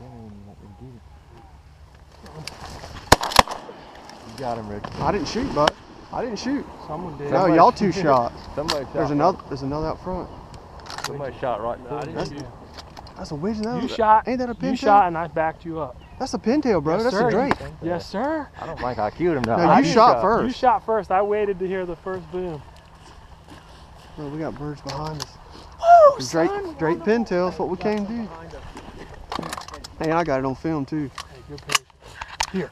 You got him, Rick. I didn't shoot, but I didn't shoot. Someone did. No, y'all two shot. Somebody shot. There's another. There's another out front. Somebody shot right I through didn't me. shoot. That's a which now? You shot. Ain't that a pintail? You shot and I backed you up. That's a pintail, bro. Yes, That's sir. a Drake. Yes, sir. I don't think I killed him. Now. No, I you did shot first. You shot first. I waited to hear the first boom. Bro, we got birds behind us. Woo, Drake, son, Drake we're on the- pintail. That's what we came to do. Hey, I got it on film too. Hey, pitch.